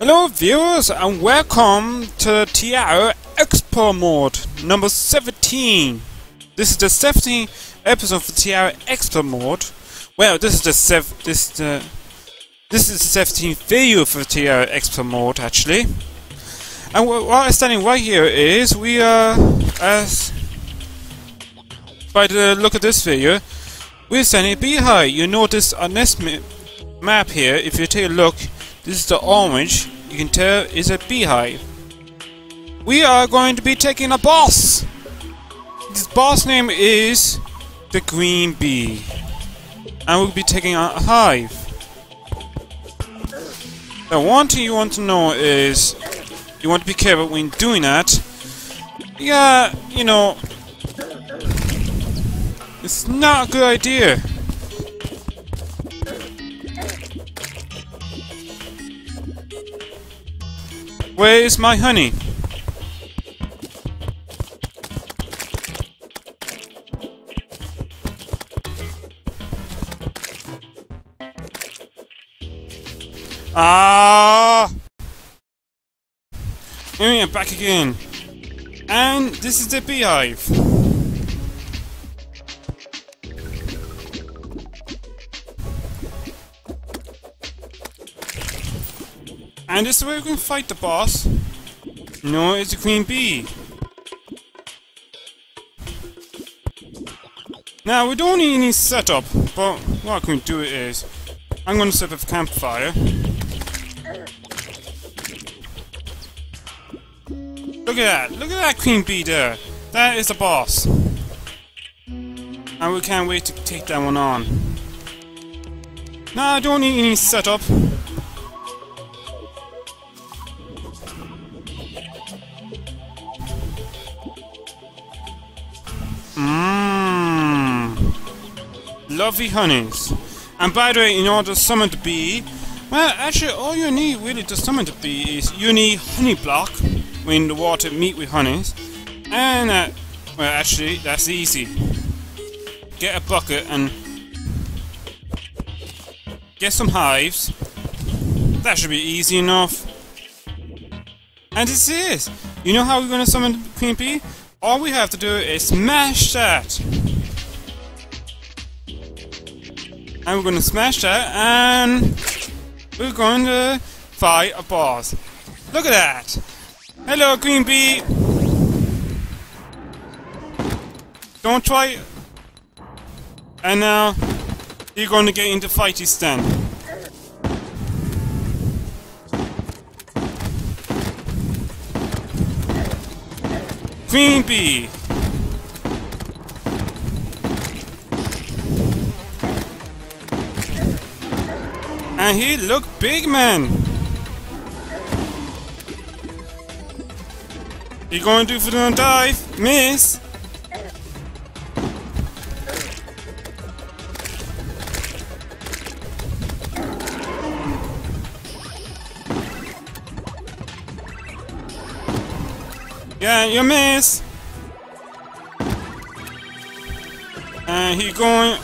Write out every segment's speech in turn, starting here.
Hello viewers and welcome to TR Expo Mode number 17. This is the 17th episode of TR Expo Mode. Well, this is the sev this the this is the 17th video for TR Expo Mode actually. And what I'm standing right here is we are as by the look of this video, we're standing behind. You notice on this map here, if you take a look, this is the orange. You can tell it's a beehive. We are going to be taking a boss. This boss name is the queen bee. And we'll be taking a hive. Now one thing you want to know is you want to be careful when doing that. Yeah, you know, it's not a good idea. Where is my honey? Ah! And we back again. And this is the beehive. And this is where we can fight the boss. No, it's a queen bee. Now, we don't need any setup, but what I can do is, I'm going to set up a campfire. Look at that, look at that queen bee there. That is the boss. And we can't wait to take that one on. Now, I don't need any setup. Lovely honeys. And by the way, in order to summon the bee, well, actually, all you need really to summon the bee is you need honey block when the water meet with honeys. And, uh, well, actually, that's easy. Get a bucket and get some hives. That should be easy enough. And this is. You know how we're to summon the queen bee? All we have to do is smash that. And we're to smash that, and we're going to fight a boss. Look at that! Hello, Queen Bee! Don't try... And now, you're going to get into fighty stand. Bee! And he look big, man. You going to do for the dive? Miss? Yeah, you miss. And he going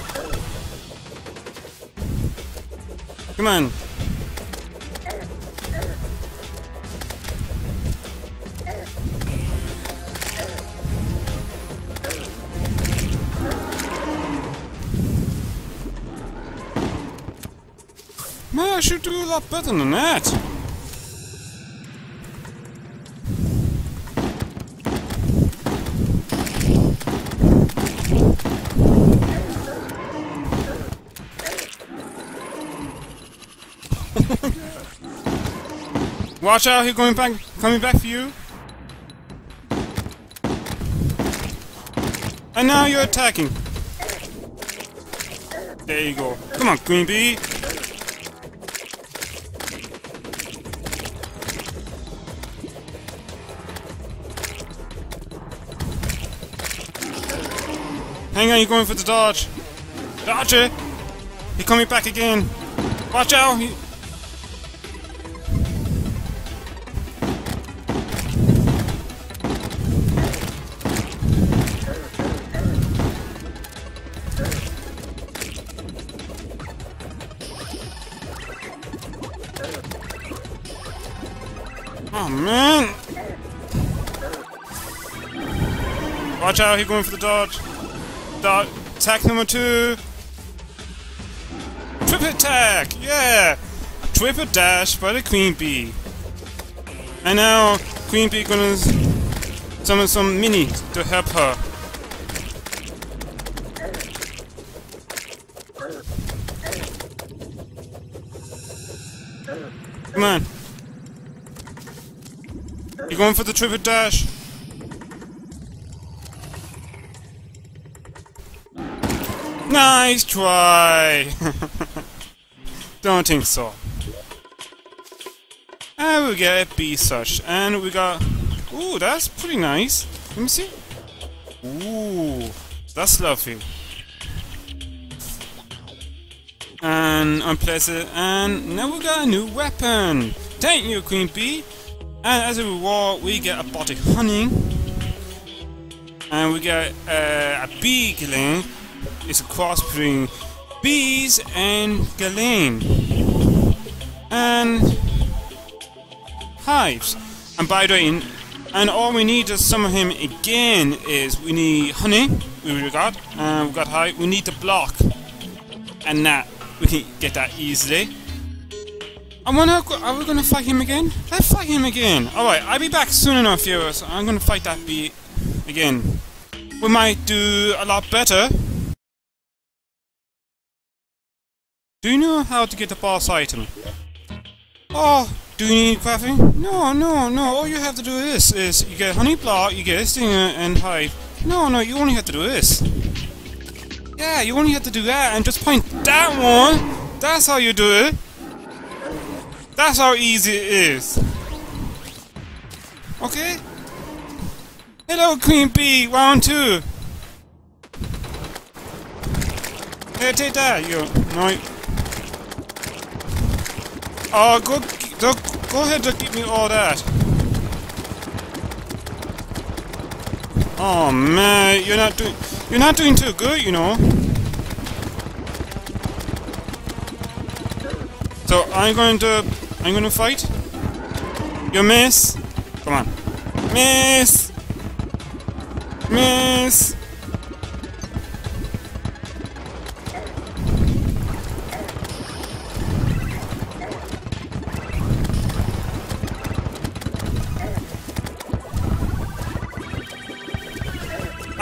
Come on. Man, I should do a lot better than that. Watch out, he's going back, coming back for you. And now you're attacking. There you go. Come on, Queen Bee. Hang on, you're going for the dodge. Dodge it! He's coming back again. Watch out! He Man! Watch out, he's going for the dodge. Dodge. Attack number two. Triple attack! Yeah! Triple dash by the queen bee. And now queen bee gonna summon some mini to help her. Come on. Going for the triple dash? Nice try! Don't think so. And we get a B such, and we got... Ooh, that's pretty nice. Let me see. Ooh, that's lovely. And unpleasant, and now we got a new weapon! Thank you, Queen Bee! And as a reward, we get a pot of honey. And we get uh, a bee. It's a cross between bees and Galen. And hives. And by the way, and all we need to summon him again is we need honey, we got, and we got hive, we need the block. And that, we can get that easily. I wanna, are we gonna fight him again? Let's fight him again. Alright, I'll be back soon enough, viewers. I'm gonna fight that bee again. We might do a lot better. Do you know how to get the boss item? Oh, do you need crafting? No, no, no. All you have to do is, is you get honey block, you get stinger and hive. No, no, you only have to do this. Yeah, you only have to do that and just point that one. That's how you do it. That's how easy it is. Okay? Hello, Queen Bee, round two. Here, take that, you. No, Oh, go, go, go ahead and give me all that. Oh man, you're not doing, you're not doing too good, you know. So I'm going to, I'm to fight. You miss. Come on, miss, miss.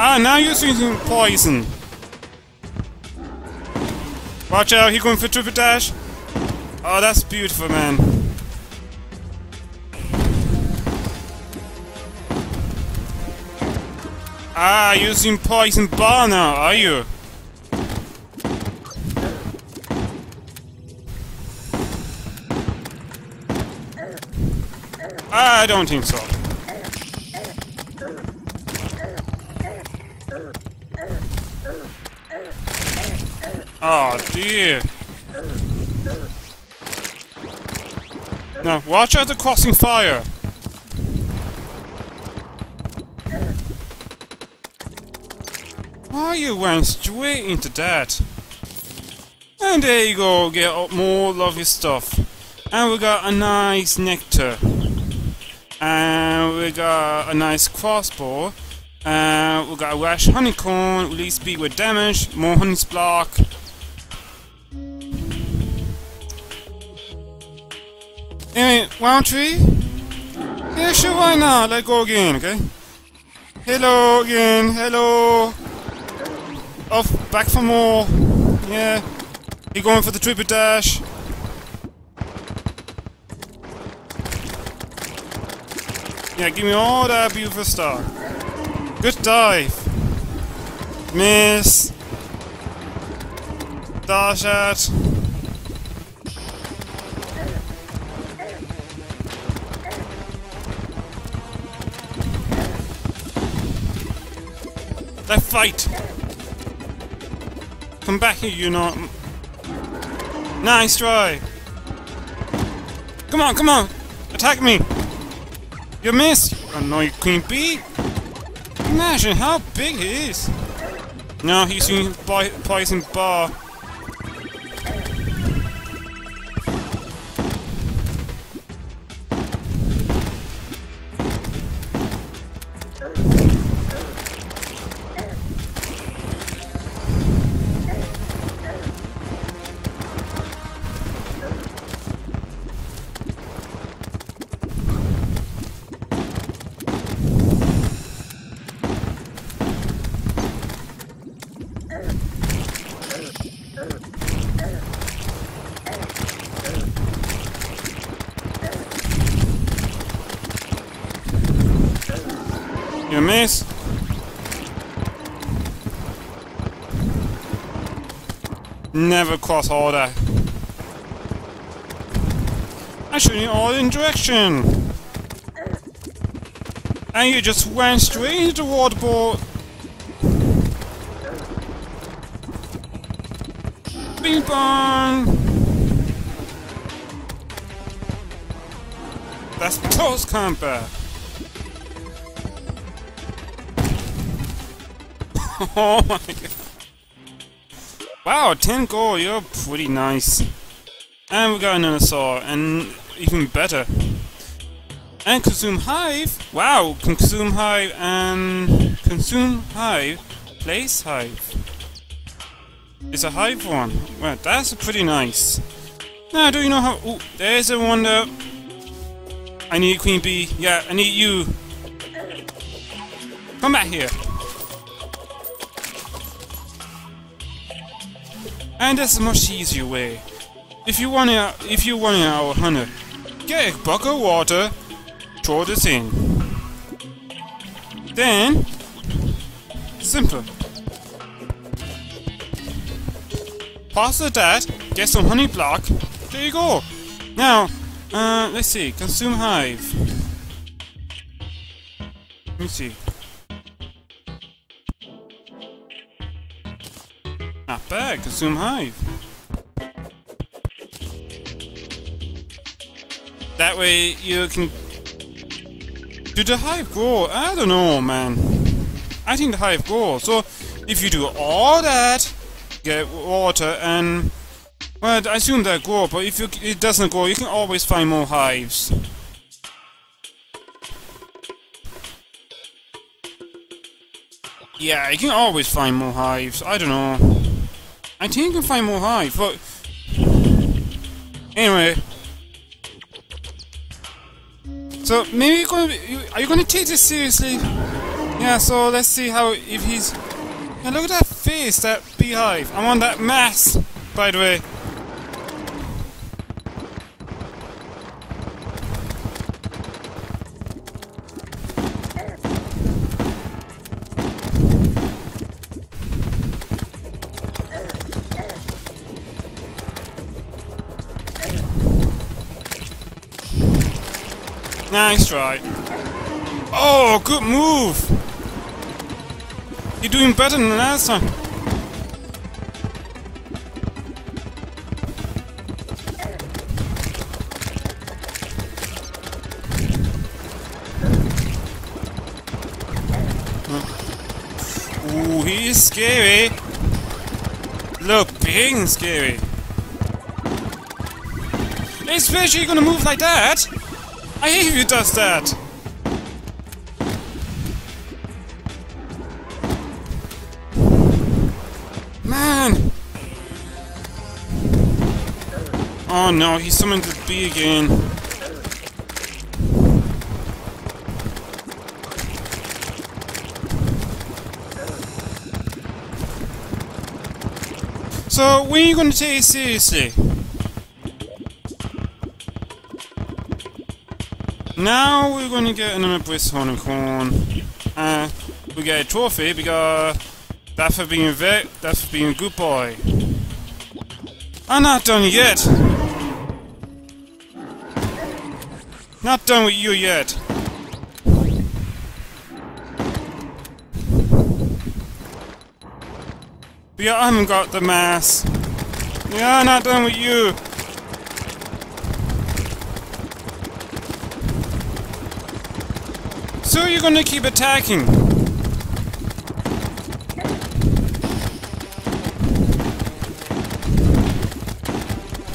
Ah, now you're using poison. Watch out, he's going for triple dash. Oh, that's beautiful, man. Ah, using poison bar now, are you? I don't think so. Oh dear. Now, watch out the crossing fire. Oh, you went straight into that. And there you go, get up more lovely stuff. And we got a nice nectar. And we got a nice crossbow. And we got a rash honeycomb, release speed with damage, more honey block. Round three? Yeah, sure, why not? Let's go again, okay? Hello again, hello! Off, back for more. Yeah. He going for the triple dash. Yeah, give me all that beautiful stuff. Good dive. Miss. Dash at. Fight! Come back here, you know. Nice try! Come on, come on! Attack me! You missed! Annoying Queen Bee! Imagine how big he is! No, he's using poison bar. Never cross order. I'm shooting all in direction. And you just went straight into the water ball. Bing bong! That's toast camper. oh my god. Wow, 10 gold, you're pretty nice. And we got another saw, and even better. And Consume Hive. Wow, Consume Hive and Consume Hive. Place Hive. It's a Hive one. Well, that's pretty nice. Now, do you know how... Oh, there's a wonder. I need Queen Bee. Yeah, I need you. Come back here. And a much easier way. If you want to, if you want our hunter, get a bucket of water, throw this in. Then, simple. Pass the that, get some honey block. There you go. Now, uh, let's see. Consume hive. Let me see. Bad, consume hive. That way you can... Do the hive grow? I don't know, man. I think the hive grows. So, if you do all that, get water and... Well, I assume that grow, but if you, it doesn't grow, you can always find more hives. Yeah, you can always find more hives. I don't know. I think you can find more hive, but... Anyway. So, maybe you're gonna be, Are you gonna take this seriously? Yeah, so let's see how... If he's... Yeah, look at that face, that beehive. I'm on that mass, by the way. Nice try. Oh, good move! You're doing better than last time. Ooh, he's scary. Look, being scary. Especially gonna move like that. I hate he does that! Man! Oh no, he summoned the bee again. So, when are you gonna take it seriously? Now we're gonna get another Brisk Horn. Uh, we get a trophy because that's for being a vet, that's for being a good boy. I'm not done yet! Not done with you yet. Yeah, I haven't got the mass. Yeah, not done with you. So you're gonna keep attacking?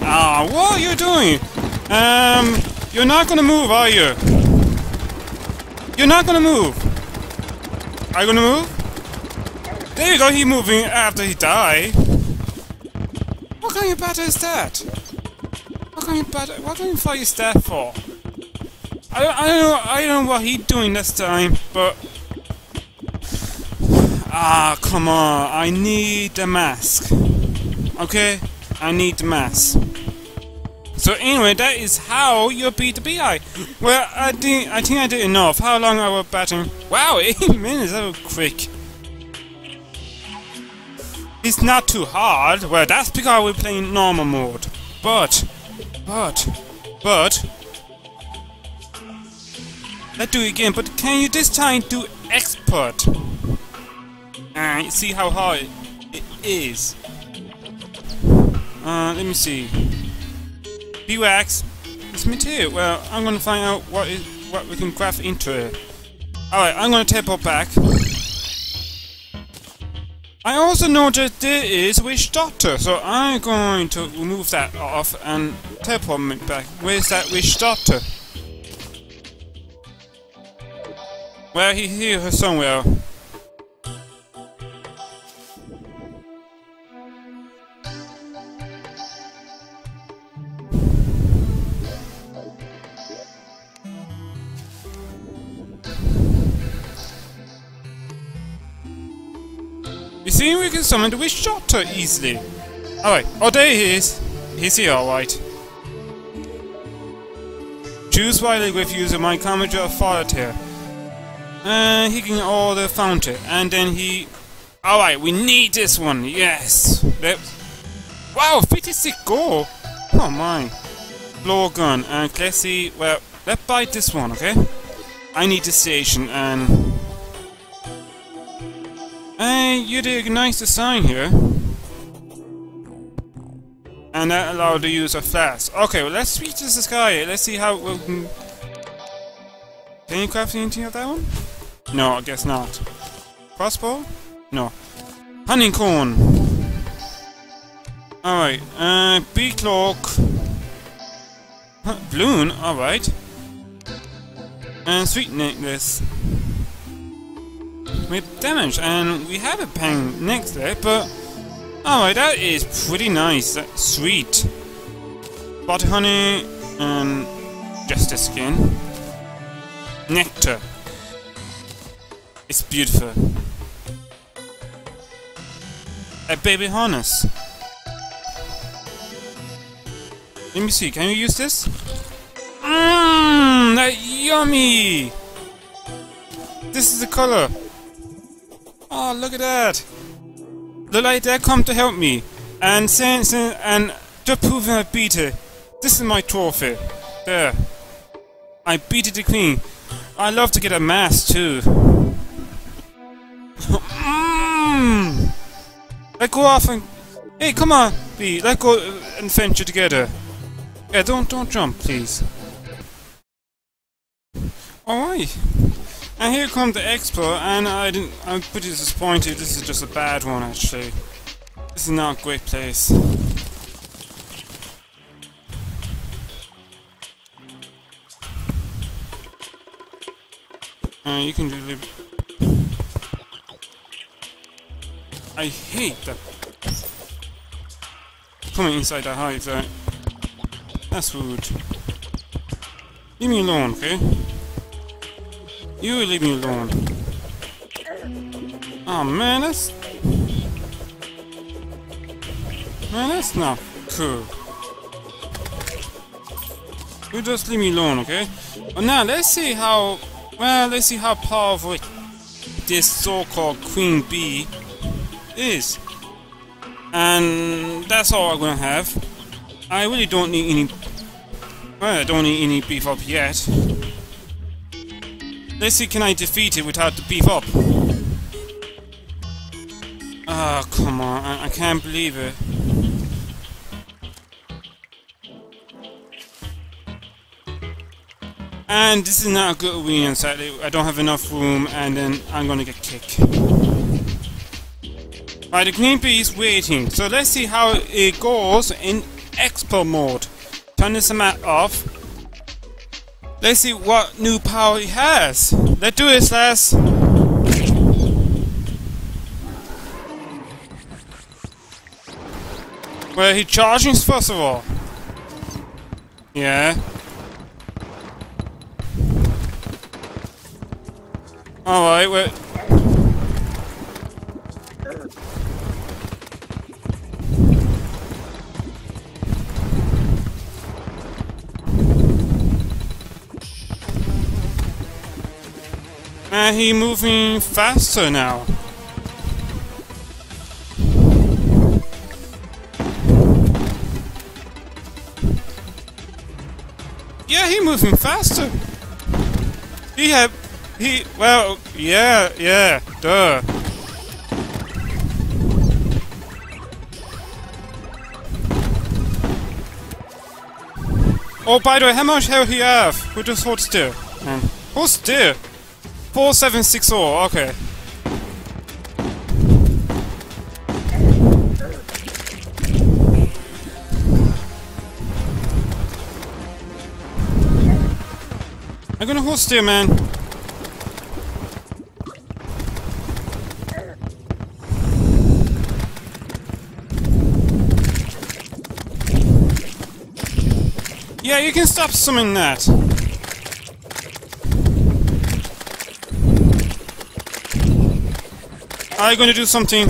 Ah, what are you doing? Um, you're not gonna move, are you? You're not gonna move. Are you gonna move? There you go, he's moving after he died. What kind of battle is that? What kind of battle? What kind of fight is that for? I, I don't know. I don't know what he's doing this time, but ah, come on! I need the mask. Okay, I need the mask. So anyway, that is how you beat the BI. Well, I think I think I did enough. How long I was batting? Wow, eight minutes. That was quick. It's not too hard. Well, that's because we're playing normal mode. But, but, but. Let's do it again. But can you this time do expert? And see how hard it is. Uh, let me see. Beeswax. It's material. Well, I'm gonna find out what is what we can craft into it. Alright, I'm gonna teleport back. I also noticed there is a witch doctor, so I'm going to remove that off and teleport back. Where's that witch doctor? Well, he's here somewhere. You see we can summon the Witch Doctor easily. Alright, oh there he is. He's here alright. Choose wisely with using my Commander of Solitaire. And he can order the fountain. And then he... Alright, we need this one, yes! Let... Wow, 56 gold! Oh my. Blow gun, and let's see, well, let's buy this one, okay? I need the station, and... Hey, you did a nice design here. And that allowed the use flash. Okay, well, let's reach this guy. Let's see how we can... Can you craft anything of that one? No, I guess not. Crossbow? No. Honeycomb. Alright, uh, bee cloak. Huh, balloon, alright. And sweet necklace with damage, and we have a next there, but alright, that is pretty nice. That's sweet. Butter honey and just a skin. Nectar. It's beautiful. A baby harness. Let me see, can you use this? Mmm, that yummy! This is the color. Oh, look at that! The like they come to help me. And since and to prove I beat it, this is my trophy. There. I beat it the queen. I love to get a mask too. Mmm. Let's go off and hey, come on, B. Let's go and venture together. Yeah, don't don't jump, please. All right. And here comes the Expo, and I didn't, I'm pretty disappointed. This is just a bad one, actually. This is not a great place. Uh, you can do I hate that. Coming inside that hive, there. That's rude. Leave me alone, okay? You leave me alone. Oh man, that's... Man, that's not cool. You just leave me alone, okay? But now, let's see how... Well, let's see how powerful this so-called Queen Bee is. And that's all I'm gonna have. I really don't need any... Well, I don't need any beef up yet. Let's see, can I defeat it without the beef up? Oh, come on, I, I can't believe it. And this is not a good win, sadly. I don't have enough room, and then I'm gonna get kicked. Right, the queen bee is waiting. So let's see how it goes in expert mode. Turn this map off. Let's see what new power he has. Let's do this, lads. Well, he charging first of all. Yeah. Alright, well... And he moving faster now. Yeah, he moving faster. He have he well yeah, yeah, duh. Oh, by the way, how much health he have? We just hold still. Man. Hold still. 4760, okay. I'm gonna hold still, man. Yeah, you can stop summoning that. Are you gonna do something?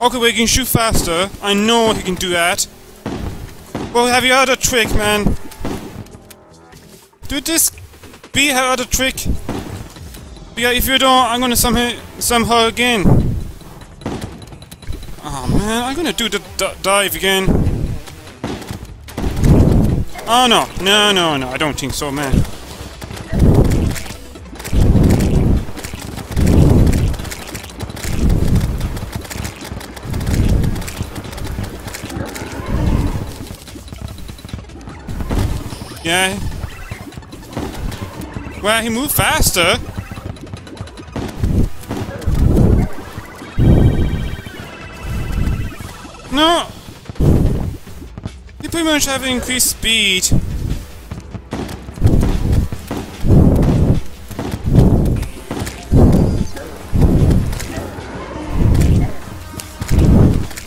Okay, we can shoot faster. I know he can do that. Well, have you heard a trick, man? Do this be her other trick. Yeah, if you don't, I'm gonna somehow somehow again. Oh man, I'm gonna do the dive again. Oh no, no, no, no, I don't think so, man. Yeah. Well, he moved faster. No! He pretty much have increased speed.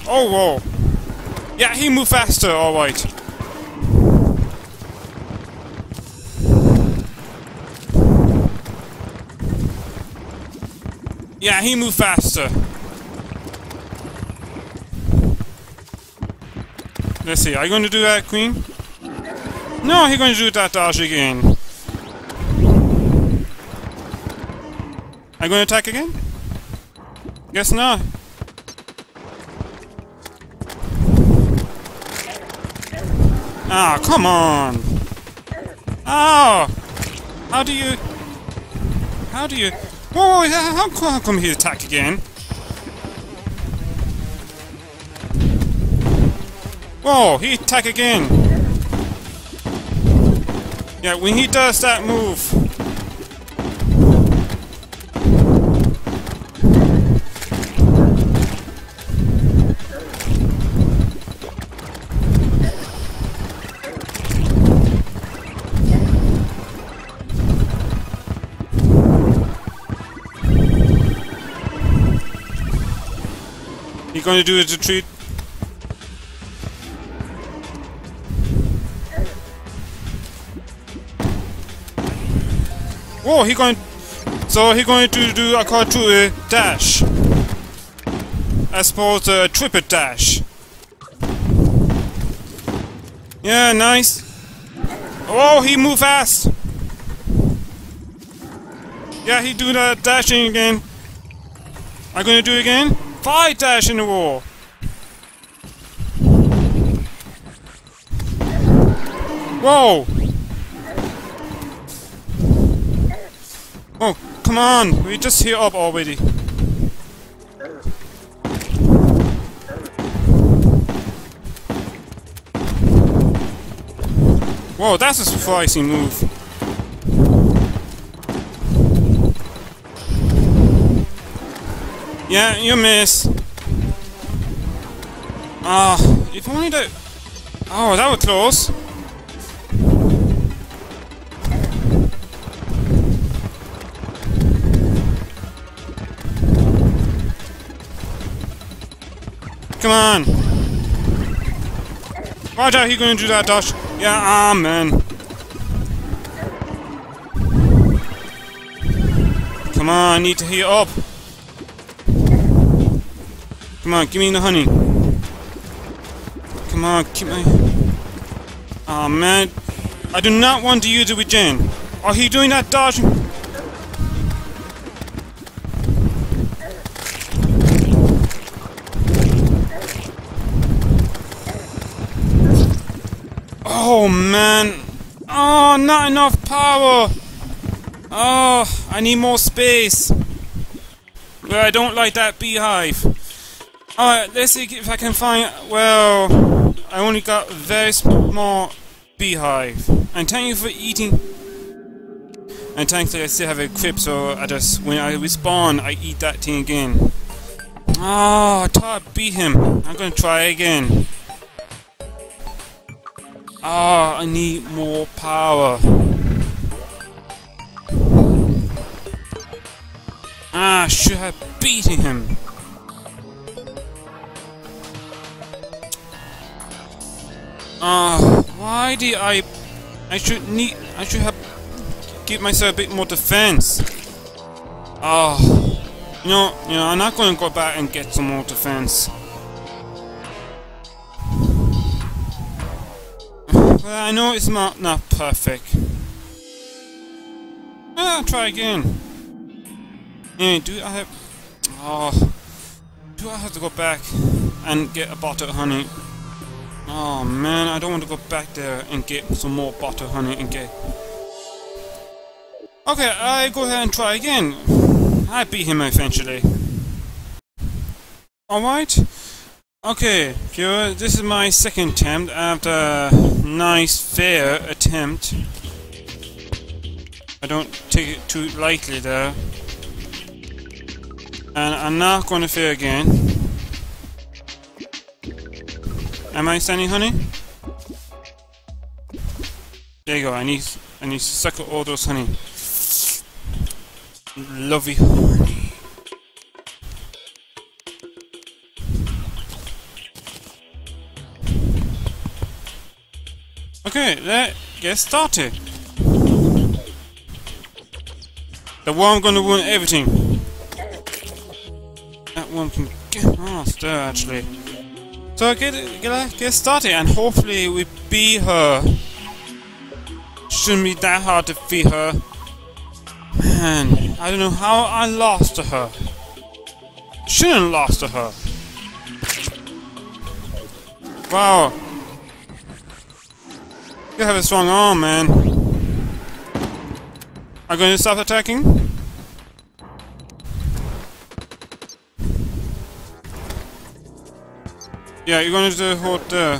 Oh, whoa. Yeah, he moved faster, alright. Yeah, he moved faster. Let's see, are you going to do that, Queen? No, he's going to do that dodge again. Are you going to attack again? Guess not. Ah, oh, come on! Oh! How do you... How do you... Whoa, how, how come he attack again? Whoa, he attack again. Yeah, when he does that move. To do is retreat? Oh, he going. So he going to do a call to a dash. I suppose a triple dash. Yeah, nice. Oh, he move fast. Yeah, he do the dashing again. I'm gonna do it again. Five dash in the wall. Whoa! Oh, come on! We just heal up already. Whoa, that's a surprising move. Yeah, you miss. Ah, oh, if only the... Oh, that was close. Come on! Watch out, he's gonna do that dash. Yeah, ah, man. Come on, I need to heal up. Come on, give me the honey. Come on, keep my... Oh, man. I do not want to use it with Jen. Are he doing that dodge? Oh man. Oh, not enough power. Oh, I need more space. I don't like that beehive. Alright, let's see if I can find... Well, I only got a very small beehive. And thank you for eating... And thankfully I still have a equipped, so I just... When I respawn, I eat that thing again. Oh, I thought I beat him. I'm gonna try again. Ah, oh, I need more power. Ah, should have beaten him. Uh, why did I... I should need... I should have... Give myself a bit more defense. Oh, you know, you know, I'm not going to go back and get some more defense. Well, I know it's not, not perfect. Ah, try again. Yeah, do I have... Oh... Do I have to go back and get a bottle of honey? Oh man, I don't want to go back there and get some more bottle honey and get... Okay, I go ahead and try again. I beat him eventually. Alright. Okay, viewer, this is my second attempt after a nice, fair attempt. I don't take it too lightly there. And I'm not going to fail again. Am I sending honey? There you go, I need I need to suck all those honey. Lovely honey. Okay, let's get started. The one gonna ruin everything. That one can get past there actually. So get, get, get started and hopefully we beat her. Shouldn't be that hard to beat her. Man, I don't know how I lost to her. Shouldn't lost to her. Wow. You have a strong arm, man. Are you going to stop attacking? Yeah, you're gonna do hold there. Uh,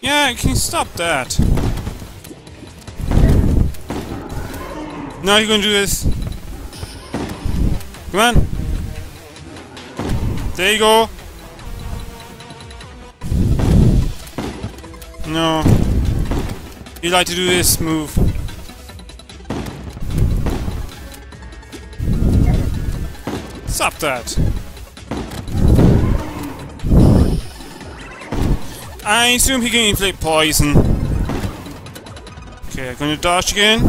yeah, can you stop that? Now you're gonna do this. Come on. There you go. No. You like to do this move. Stop that. I assume he can inflict poison. Okay, I'm gonna dodge again.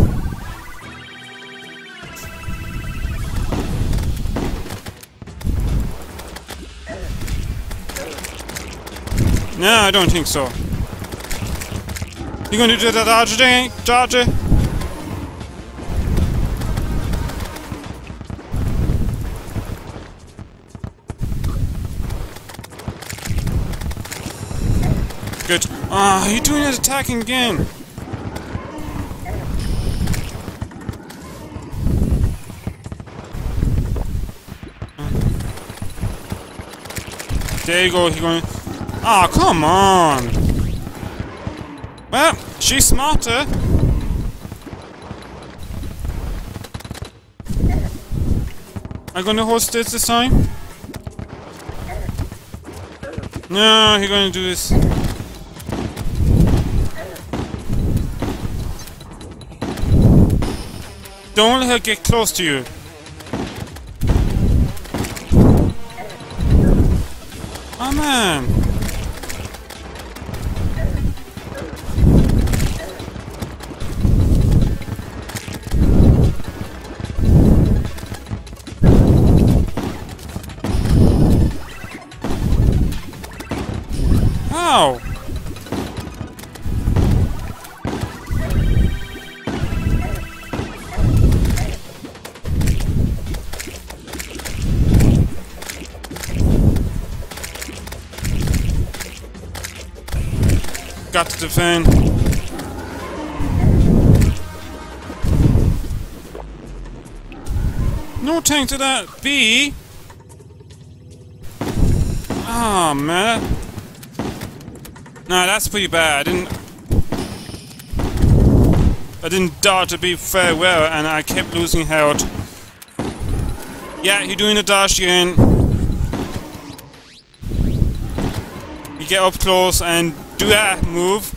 No, I don't think so. You gonna do the dodge? Dodge Ah, oh, you're doing it attacking again. There you go, you're going... Ah, oh, come on! Well, she's smarter. I'm gonna host this this time. No, he's gonna do this. Don't let her get close to you. Oh man. To. No tank to that B. Oh man. Nah, that's pretty bad. I didn't I didn't dodge a bee very well and I kept losing health. Yeah, you're doing the dash again. You get up close and do that move.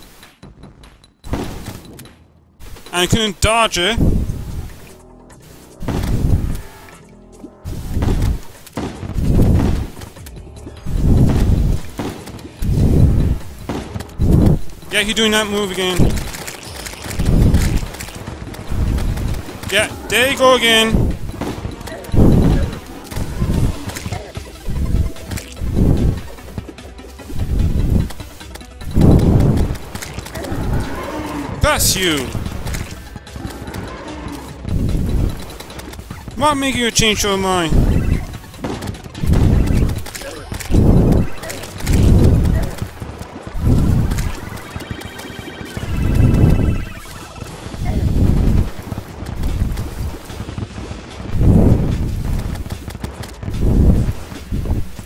And I couldn't dodge it. Yeah, you're doing that move again. Yeah, there you go again. You. What making you change your mind?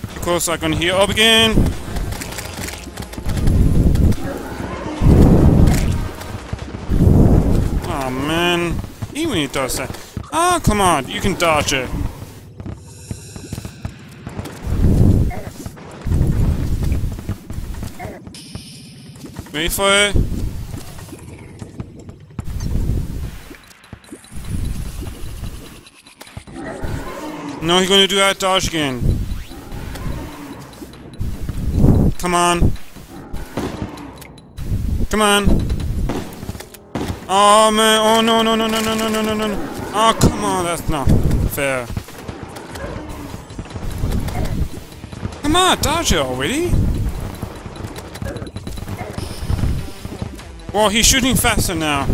Of course, I can hear up again. Does that. Oh, come on, you can dodge it. Wait for it. No, he's gonna do that dodge again. Come on. Come on. Ah, oh man, oh no no no no no no no no no Oh ah, come on, that's not fair. Come on, dodge it already. Well, he's shooting faster now.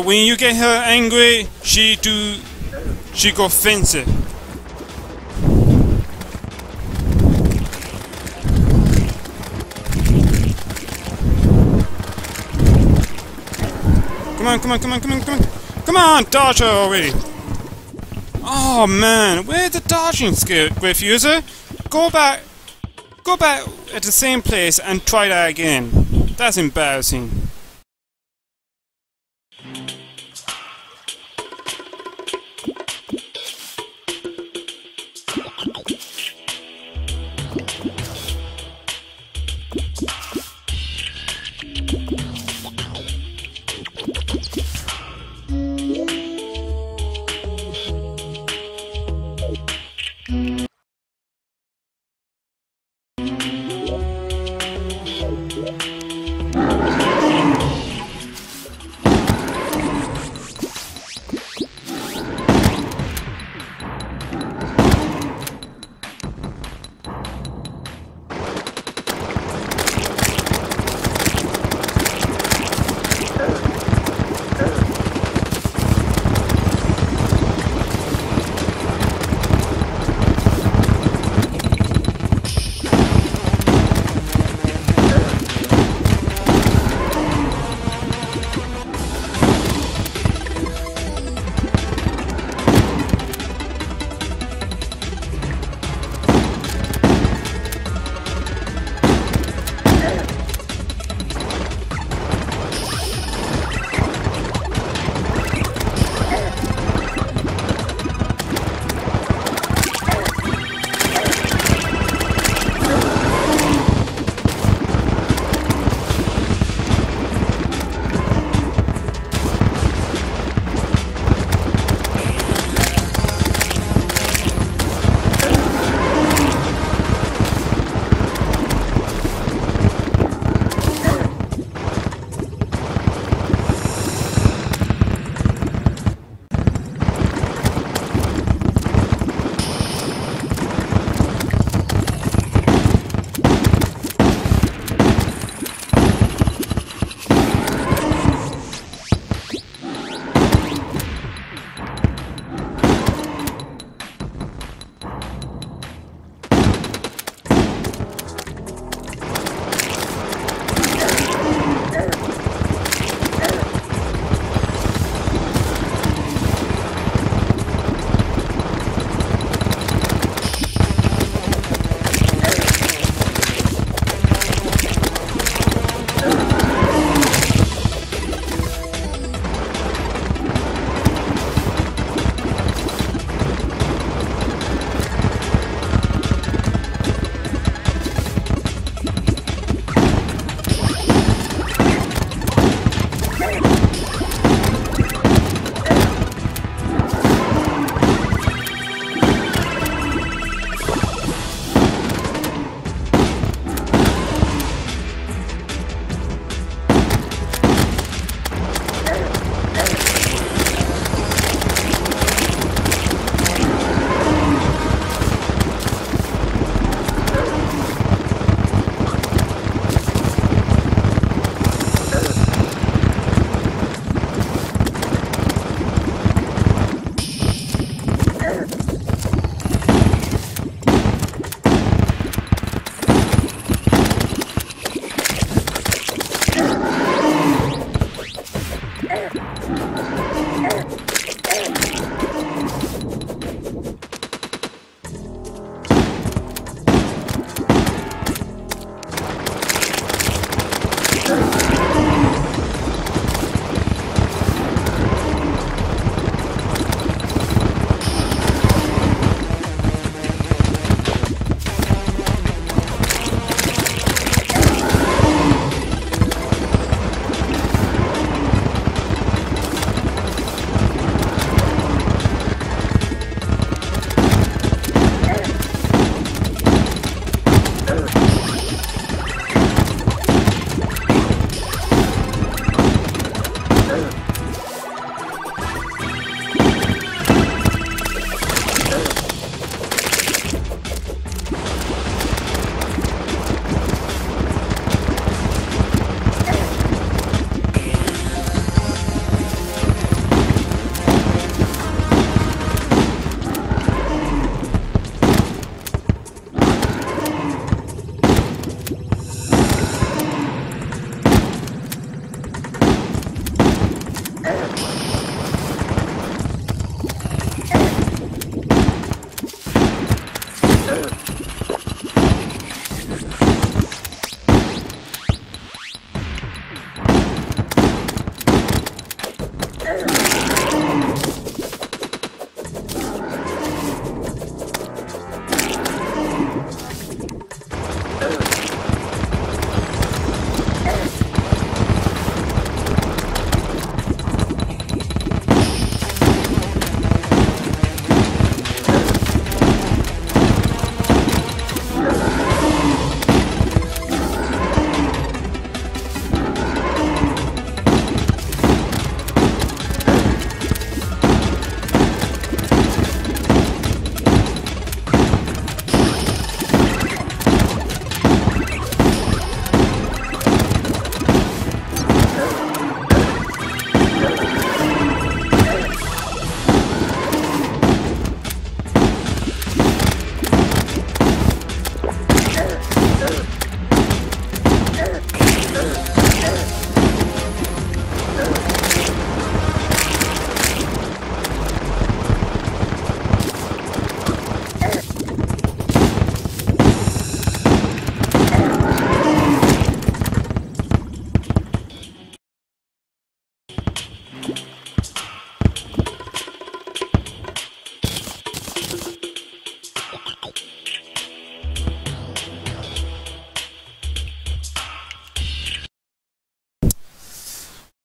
But when you get her angry, she do, she go offensive. Come on, come on, come on, come on, come on. Come on, dodge her already. Oh man, where's the dodging skill, Gryff-User? Go back, go back at the same place and try that again. That's embarrassing.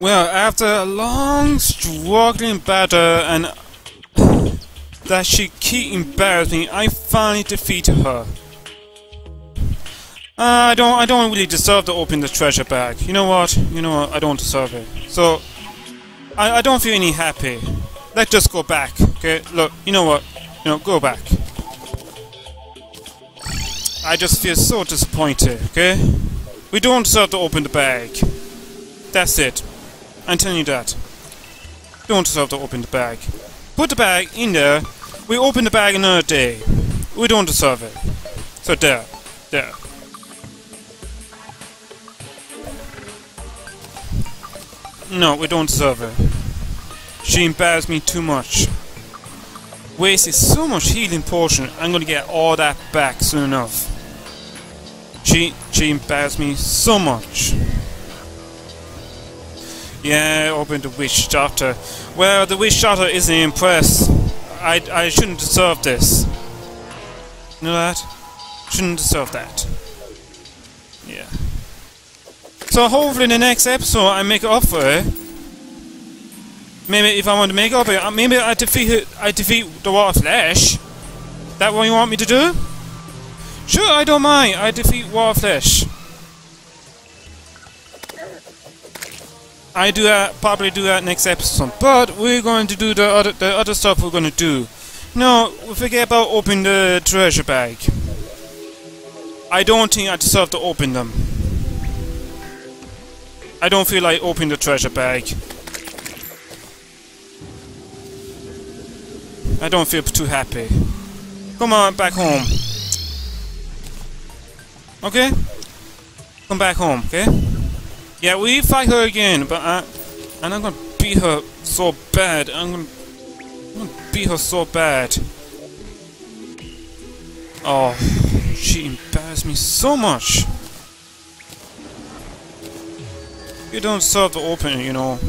Well, after a long struggling battle and that she keep embarrassing me, I finally defeated her. Uh, I don't I don't really deserve to open the treasure bag. You know what? You know what? I don't deserve it. So I, I don't feel any happy. Let's just go back. Okay, look, you know what? You know, go back. I just feel so disappointed, okay? We don't deserve to open the bag. That's it. I'm telling you that. Don't deserve to open the bag. Put the bag in there. We open the bag another day. We don't deserve it. So there. There. No, we don't deserve it. She embarrassed me too much. Wasted so much healing potion, I'm gonna get all that back soon enough. She, she embarrassed me so much. Yeah, open the Witch Doctor. Well, the Witch Doctor isn't impressed. I, I shouldn't deserve this. You know that? Shouldn't deserve that. Yeah. So hopefully in the next episode I make up for it. Maybe if I want to make up for it, maybe I defeat I defeat the of Flesh. That what you want me to do? Sure, I don't mind. I defeat of Flesh. I do that, probably do that next episode. But we're going to do the other, the other stuff we're going to do. No, we forget about opening the treasure bag. I don't think I deserve to open them. I don't feel like opening the treasure bag. I don't feel too happy. Come on, back home. Okay? Come back home, okay? Yeah, we fight her again, but I... And I'm gonna beat her so bad. I'm gonna... I'm gonna beat her so bad. Oh, she embarrassed me so much. You don't serve the open, you know.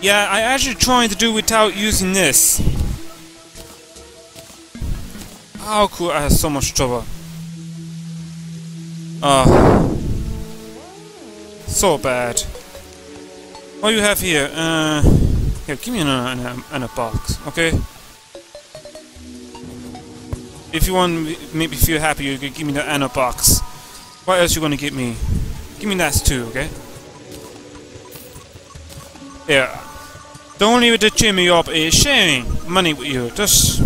Yeah, I actually trying to do without using this. How could I have so much trouble? Ah. So bad. What do you have here? Uh, here, give me an, an, an, a box, okay? If you want me feel happy, you can give me the Anna box. What else you gonna give me? Give me that too, okay? Yeah. The only way to cheer me up is sharing money with you. Just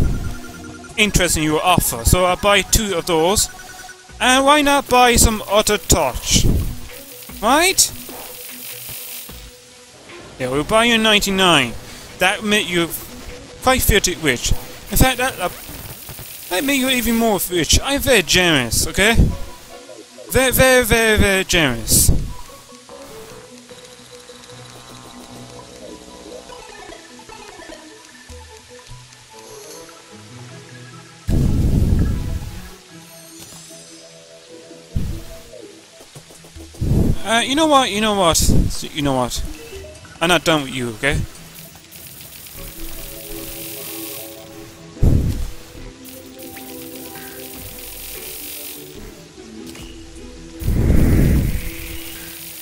interest in your offer. So I buy two of those. And why not buy some Ultra Torch? Right? Yeah, we'll buy you 99. That make you quite filthy rich. In fact, that, uh, that make you even more rich. I'm very generous, okay? Very, very, very, very generous. Uh, you know what? You know what? You know what? I'm not done with you, okay?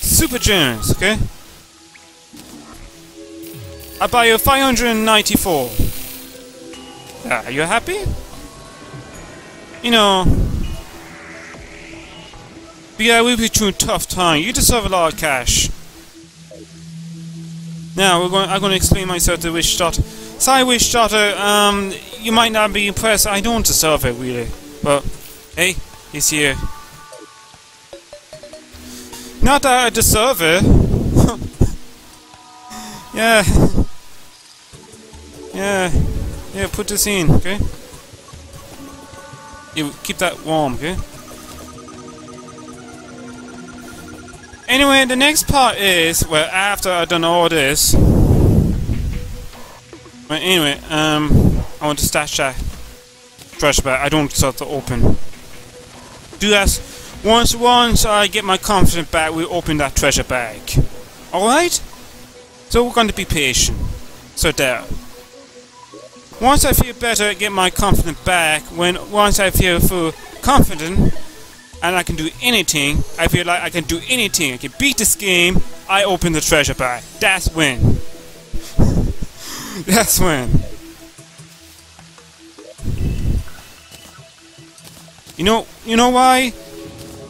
Super Jones, okay? I buy you 594. Uh, are you happy? You know, but yeah, we've been through a tough time. You deserve a lot of cash. Now, we're going, I'm going to explain myself to Witch Doctor. Sorry, Witch Doctor, um, you might not be impressed. I don't deserve it, really. But, hey, he's here. Not that I deserve it. yeah. Yeah. Yeah, put this in, okay? You keep that warm, okay? Anyway, the next part is, well, after I've done all this... But anyway, um, I want to stash that trash bag. I don't start to open. Do that once, once I get my confidence back, we open that treasure bag. Alright? So we're going to be patient. So there. Once I feel better, get my confidence back, when once I feel full confident, and I can do anything. I feel like I can do anything. I can beat this game. I open the treasure bag. That's win. That's win. You know, you know why?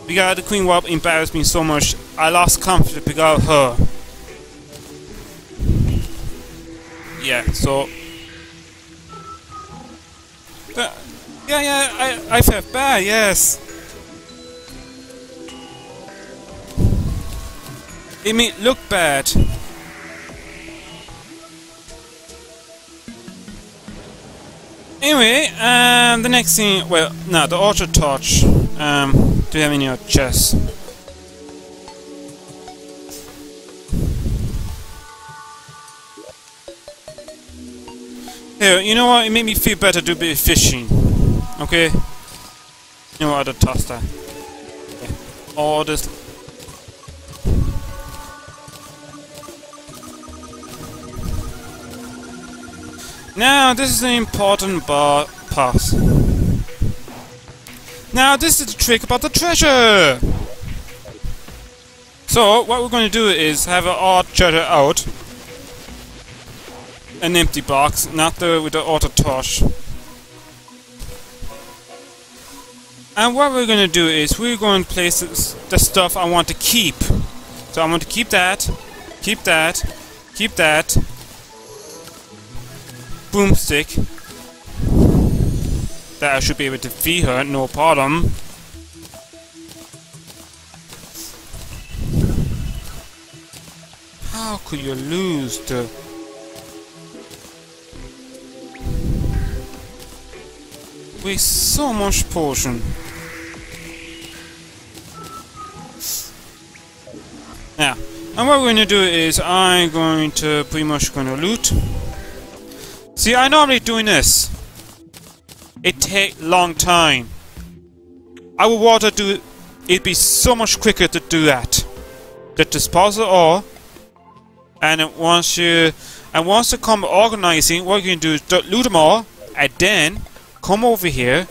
Because the Queen Warp embarrassed me so much. I lost confidence because of her. Yeah, so. Yeah, yeah, I, I felt bad, yes. It may look bad. Anyway, um, the next thing, well, no, the Ultra Torch. Um, do you have any your chest? Here, you know what? It made me feel better to be fishing. Okay? You know what? Toss that. Okay. All this Now, this is an important pass. Now, this is the trick about the treasure! So, what we're going to do is have an odd treasure out. An empty box, not the with the auto torch. And what we're going to do is we're going to place the stuff I want to keep. So I want to keep that, keep that, keep that, boomstick that I should be able to feed her, no problem. How could you lose the... With so much potion. Now, and what we're going to do is I'm going to pretty much to loot. See, I normally doing this. It take long time. I would want to do it'd be so much quicker to do that. Dispose it all. And once you and once you come organizing, what you can do is loot them all and then come over here.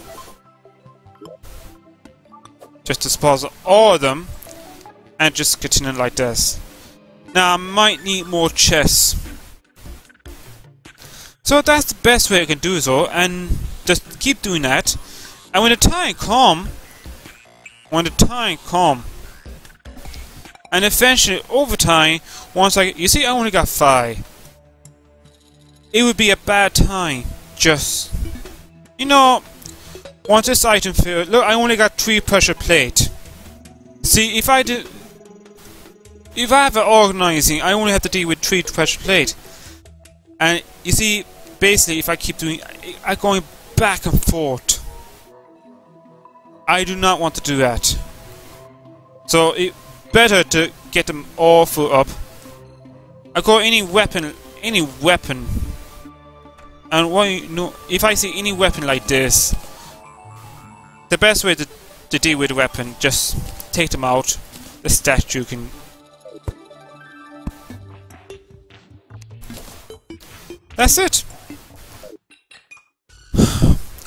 Just dispose all of them and just continue like this. Now I might need more chests. So that's the best way I can do so, and just keep doing that. And when the time come, when the time come, and eventually over time, once I you see I only got five. It would be a bad time. Just you know, once this item failed, look, I only got three pressure plate. See, if I do, if I have an organizing, I only have to deal with three pressure plate. And you see, basically, if I keep doing, I'm going back and forth. I do not want to do that. So it better to get them all full up. I got any weapon, any weapon, and what you know, if I see any weapon like this, the best way to to deal with a weapon, just take them out. The statue can That's it.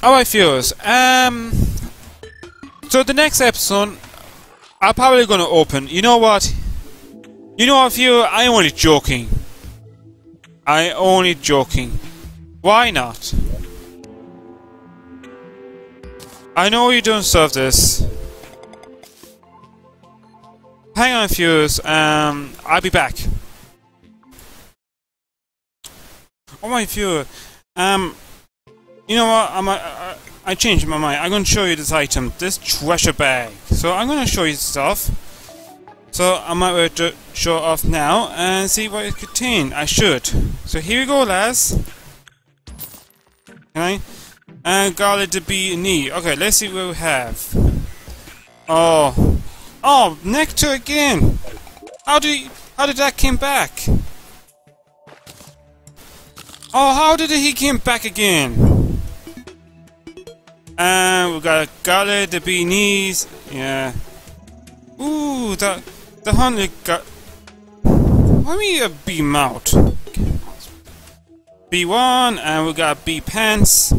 Alright viewers, um... So the next episode, I'm probably gonna open, you know what? You know what viewer, I'm only joking. I only joking. Why not? I know you don't serve this. Hang on viewers, um, I'll be back. Oh my viewer, um, you know what? I'm, I, I changed my mind. I'm going to show you this item, this treasure bag. So I'm going to show you stuff. So I might to show off now and see what it contains. I should. So here we go, lads. Okay. And it to be knee. Okay, let's see what we have. Oh. Oh, Nectar again! How did how did that came back? Oh, how did he came back again? And we got a gullet, the beanies, yeah. Ooh, the the honey got. Let me uh, a B mount. B1, and we got Bee pants.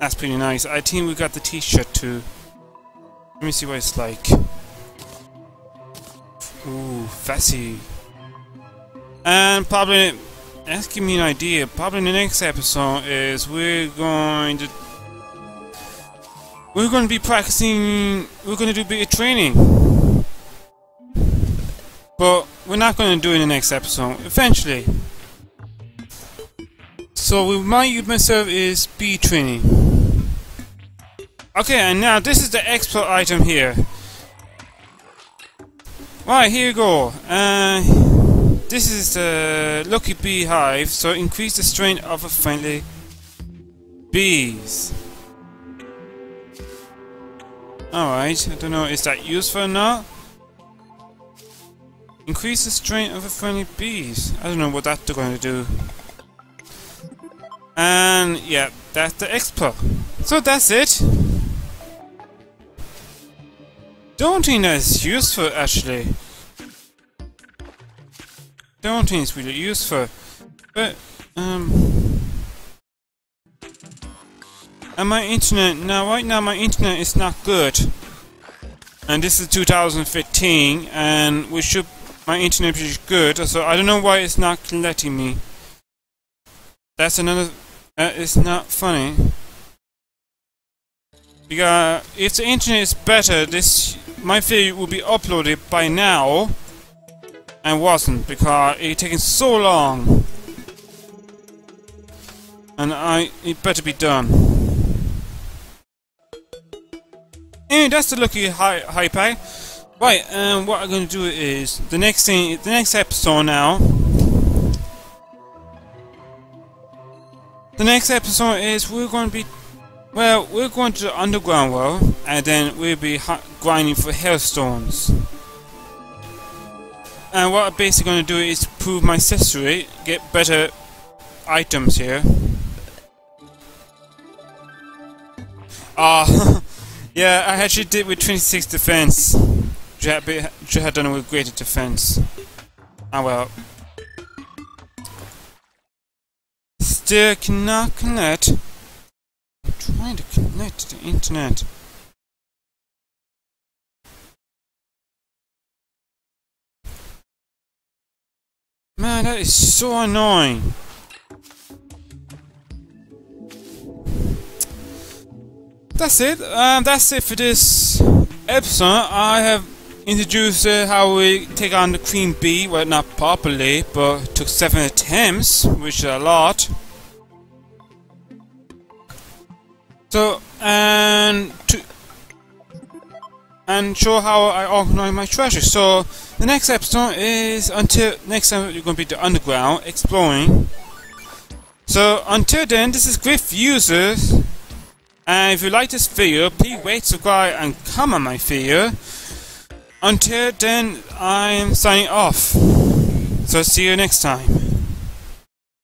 That's pretty nice. I think we got the T-shirt too. Let me see what it's like. Ooh, fancy. And probably, that's giving me an idea. Probably in the next episode is we're going to we're going to be practicing. We're going to do a bit of training, but we're not going to do it in the next episode. Eventually. So we might use myself is speed training. Okay, and now this is the expert item here. Right, here you go. Uh, this is the Lucky Beehive, so increase the strength of a friendly bees. Alright, I don't know, is that useful or not? Increase the strength of a friendly bees. I don't know what that's going to do. And yeah, that's the expert. So that's it. Don't think that's useful actually. Don't think it's really useful. But um and my internet now right now my internet is not good. And this is 2015 and we should my internet is good, so I don't know why it's not letting me. That's another that is not funny. Because if the internet is better, this my video will be uploaded by now, and wasn't because it taking so long, and I it better be done. That's the lucky high high pay. Right, and um, what I'm to do is the next thing, the next episode now. The next episode is we're going to be, well, we're going to the underground world, and then we'll be grinding for Hellstones. And what I'm basically going to do is prove my accessory, get better items here. Ah, uh, yeah, I actually did with 26 defense. Which had done with greater defense. Ah well. Still cannot connect. I'm trying to connect to the internet. Man, that is so annoying. That's it. Um, that's it for this episode. I have introduced uh, how we take on the queen bee. Well, not properly, but took seven attempts, which is a lot. So, and to and show how I organize my treasure. So, the next episode is until next time you're going to be the underground exploring. So, until then, this is Gryff-Users. And if you like this video, please rate, subscribe, and comment my video. Until then, I'm signing off. So, see you next time.